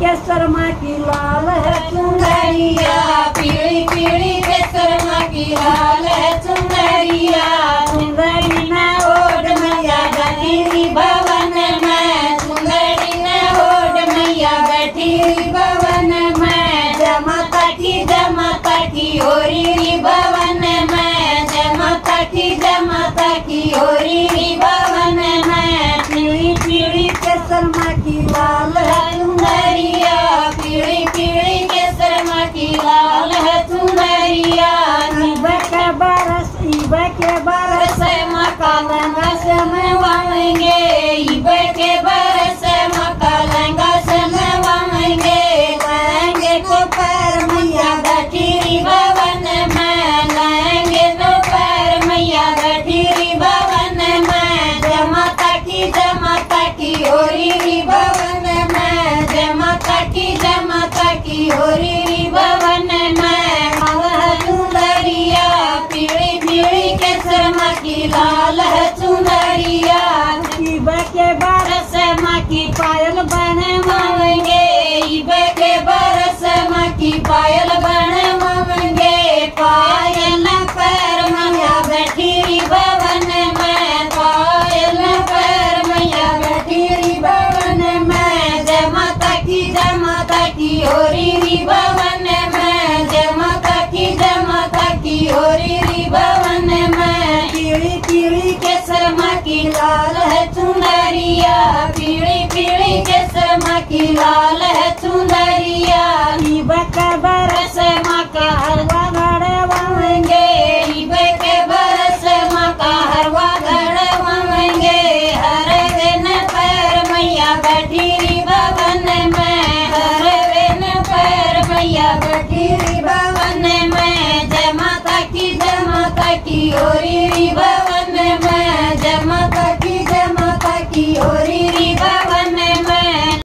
केसरमा की लाल है चुनरिया। पीली पीली केसरमा की लाल है चुनरिया। सुंदरी न ओड मैया बैठी भवन में। सुंदरी न ओड मैया बैठी भवन में। जमाता की जमाता की होरी Amen. के लाल है चुनरिया के बरस की पायल बने मांगे ईबे के बरस की पायल बने मांगे पायल पैर मैया बैठी भवन में पायल पैर मैया बैठी भवन में जय माता की जय माता की होरी भवन लाल चुनरिया ईब बरस बरस माँ का हलवा गड़े वावेंगे ईबे के बरस माँ का हरवा गढ़ वावेंगे हरे दिन पैर मैया बैठी भवन में, हरे दिन पैर मैया बैठी भवन में। जय की जय की होरी